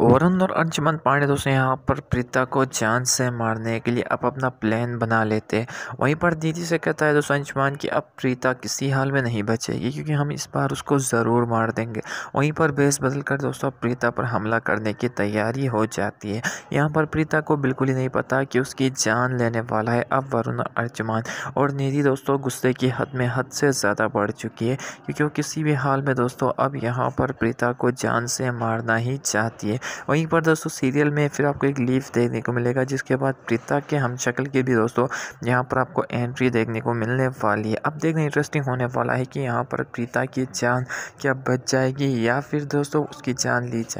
वरुण और अंशुमन पांडे दोस्तों यहाँ पर प्रीता को जान से मारने के लिए अब अपना प्लान बना लेते हैं। वहीं पर दीदी से कहता है दोस्तों अंशुमान कि अब प्रीता किसी हाल में नहीं बचेगी क्योंकि हम इस बार उसको ज़रूर मार देंगे। वहीं पर बेस बदल कर दोस्तों प्रीता पर हमला करने की तैयारी हो जाती है। यहाँ पर प्रीता को बिल्कुल ही नहीं पता कि उसकी जान लेने वाला है अब वरुण और अंशुमान और निधि दोस्तों गुस्से की हद में हद से ज़्यादा बढ़ चुकी है क्योंकि वो किसी भी हाल में दोस्तों अब यहाँ पर प्रीता को जान से मारना ही चाहती है। वहीं पर दोस्तों सीरियल में फिर आपको एक लीव देखने को मिलेगा, जिसके बाद प्रीता के हम शक्ल की भी दोस्तों यहाँ पर आपको एंट्री देखने को मिलने वाली है। अब देखना इंटरेस्टिंग होने वाला है कि यहाँ पर प्रीता की जान क्या बच जाएगी या फिर दोस्तों उसकी जान ली जाए।